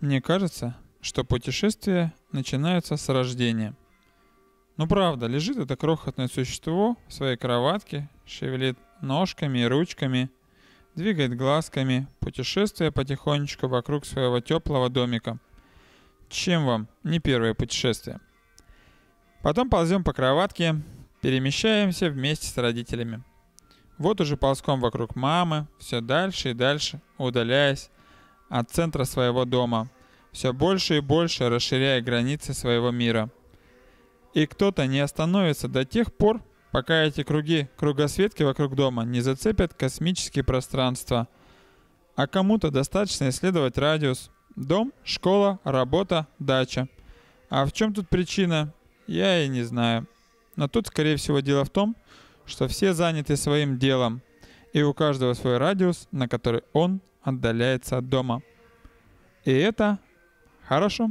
Мне кажется, что путешествия начинаются с рождения. Ну правда, лежит это крохотное существо в своей кроватке, шевелит ножками и ручками, двигает глазками, путешествуя потихонечку вокруг своего теплого домика. Чем вам не первое путешествие? Потом ползем по кроватке, перемещаемся вместе с родителями. Вот уже ползком вокруг мамы, все дальше и дальше, удаляясь от центра своего дома, все больше и больше расширяя границы своего мира. И кто-то не остановится до тех пор, пока эти круги, кругосветки вокруг дома не зацепят космические пространства. А кому-то достаточно исследовать радиус. Дом, школа, работа, дача. А в чем тут причина, я и не знаю. Но тут, скорее всего, дело в том, что все заняты своим делом, и у каждого свой радиус, на который он отдаляется от дома. И это хорошо.